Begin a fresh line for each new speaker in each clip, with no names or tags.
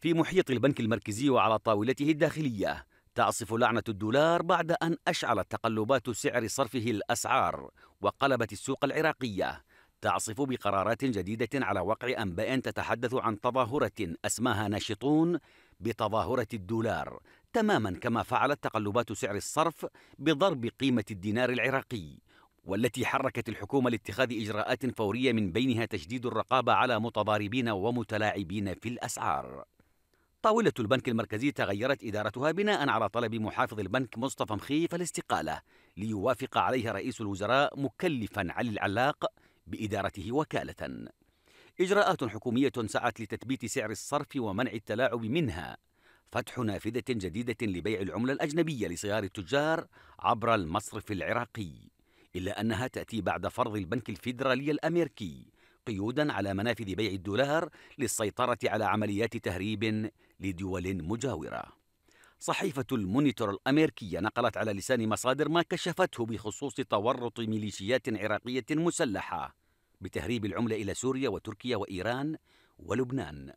في محيط البنك المركزي وعلى طاولته الداخلية. تعصف لعنة الدولار بعد أن أشعلت تقلبات سعر صرفه الأسعار وقلبت السوق العراقية. تعصف بقرارات جديدة على وقع أنباء تتحدث عن تظاهرة أسماها ناشطون بتظاهرة الدولار تماما كما فعلت تقلبات سعر الصرف بضرب قيمة الدينار العراقي والتي حركت الحكومة لاتخاذ إجراءات فورية من بينها تشديد الرقابة على متضاربين ومتلاعبين في الأسعار. طاولة البنك المركزي تغيرت إدارتها بناء على طلب محافظ البنك مصطفى مخيف الاستقالة ليوافق عليها رئيس الوزراء مكلفا علي العلاق بإدارته وكالة. إجراءات حكومية سعت لتثبيت سعر الصرف ومنع التلاعب منها. فتح نافذة جديدة لبيع العملة الأجنبية لصغار التجار عبر المصرف العراقي إلا أنها تأتي بعد فرض البنك الفيدرالي الأمريكي. قيودا على منافذ بيع الدولار للسيطرة على عمليات تهريب لدول مجاورة. صحيفة المونيتور الأمريكية نقلت على لسان مصادر ما كشفته بخصوص تورط ميليشيات عراقية مسلحة بتهريب العملة إلى سوريا وتركيا وإيران ولبنان.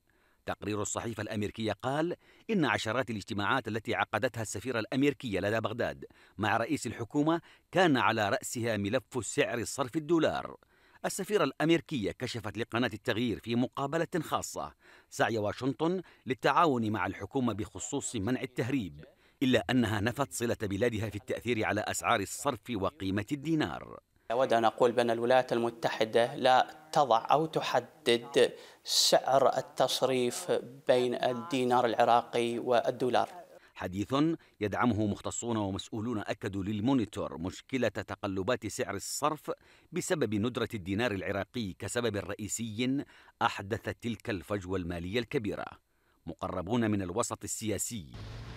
تقرير الصحيفة الأمريكية قال إن عشرات الاجتماعات التي عقدتها السفيرة الأمريكية لدى بغداد مع رئيس الحكومة كان على رأسها ملف سعر صرف الدولار السفيرة الأمريكية كشفت لقناة التغيير في مقابلة خاصة سعي واشنطن للتعاون مع الحكومة بخصوص منع التهريب إلا أنها نفت صلة بلادها في التأثير على أسعار الصرف وقيمة الدينار.
أود أن أقول بأن الولايات المتحدة لا تضع أو تحدد سعر التصريف بين الدينار العراقي والدولار.
حديث يدعمه مختصون ومسؤولون أكدوا للمونيتور مشكلة تقلبات سعر الصرف بسبب ندرة الدينار العراقي كسبب رئيسي أحدث تلك الفجوة المالية الكبيرة. مقربون من الوسط السياسي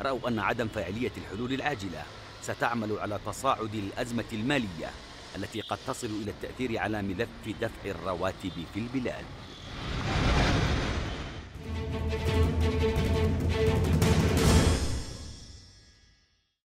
رأوا أن عدم فاعلية الحلول العاجلة ستعمل على تصاعد الأزمة المالية التي قد تصل إلى التأثير على ملف دفع الرواتب في البلاد.